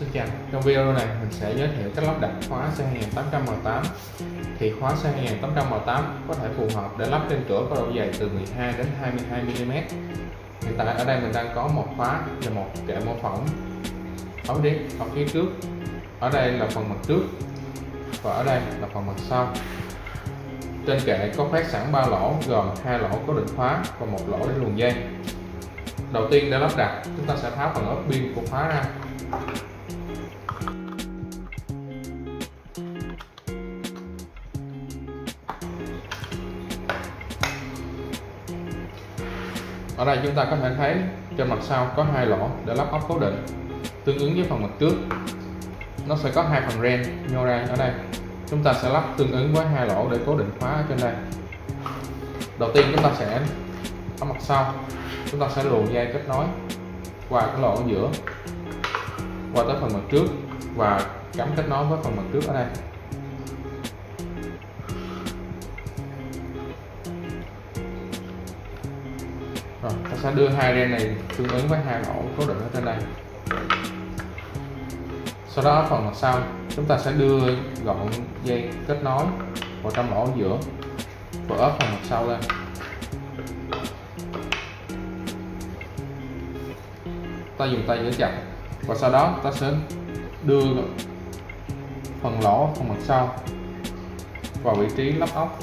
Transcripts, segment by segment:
Xin chào, trong video này mình sẽ giới thiệu cách lắp đặt khóa C2800M8 thì khóa C2800M8 có thể phù hợp để lắp trên cửa có độ dày từ 12 đến 22mm hiện tại ở đây mình đang có một khóa và một kệ mô phỏng. Ống điếc ở phía trước. Ở đây là phần mặt trước và ở đây là phần mặt sau. Trên kệ có phát sẵn 3 lỗ gồm hai lỗ cố định khóa và một lỗ để luồn dây đầu tiên để lắp đặt, chúng ta sẽ tháo phần ốp pin của khóa ra. Ở đây chúng ta có thể thấy trên mặt sau có hai lỗ để lắp ốc cố định, tương ứng với phần mặt trước. Nó sẽ có hai phần ren nhô ra ở đây. Chúng ta sẽ lắp tương ứng với hai lỗ để cố định khóa ở trên đây. Đầu tiên chúng ta sẽ ở mặt sau chúng ta sẽ luồn dây kết nối qua cái lỗ ở giữa, qua tới phần mặt trước và cắm kết nối với phần mặt trước ở đây. Rồi, ta sẽ đưa hai ren này tương ứng với hai lỗ cố định ở trên đây. Sau đó ở phần mặt sau, chúng ta sẽ đưa gọn dây kết nối vào trong lỗ ở giữa và ốp phần mặt sau lên. Ta dùng tay giữ chặt, và sau đó ta sẽ đưa phần lỗ, phần mặt sau vào vị trí lắp ốc.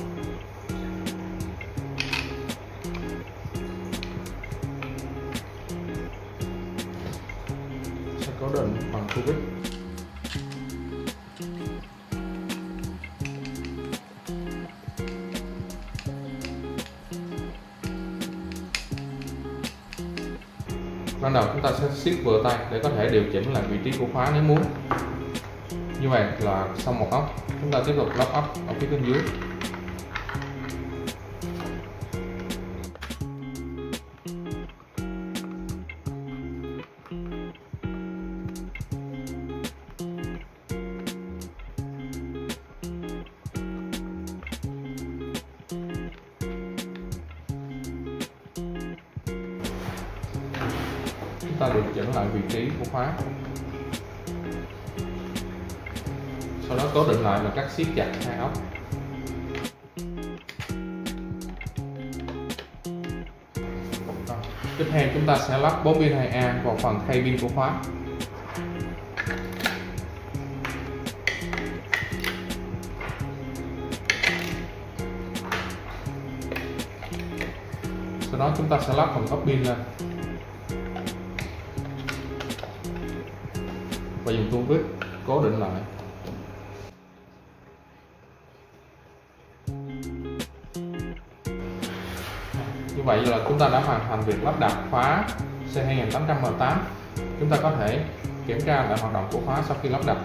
Sẽ cố định bằng cubic ban đầu chúng ta sẽ siết vừa tay để có thể điều chỉnh lại vị trí của khóa nếu muốn. Như vậy là xong một ốc chúng ta tiếp tục lắp ốc ở phía bên dưới. Chúng ta điều chỉnh lại vị trí của khóa. Sau đó cố định lại bằng cách siết chặt hai ốc tiếp theo chúng ta sẽ lắp 4 pin 2A vào phần khay pin của khóa. Sau đó chúng ta sẽ lắp phần ốp pin lên. Và dùng tua vít cố định lại. Như vậy là chúng ta đã hoàn thành việc lắp đặt khóa C2800M8 chúng ta có thể kiểm tra lại hoạt động của khóa sau khi lắp đặt.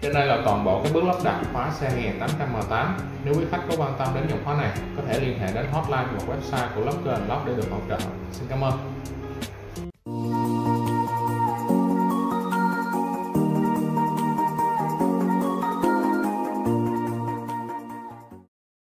Trên đây là toàn bộ các bước lắp đặt khóa C2800M8 Nếu quý khách có quan tâm đến dòng khóa này, có thể liên hệ đến hotline hoặc website của Locker Lock để được hỗ trợ. Xin cảm ơn.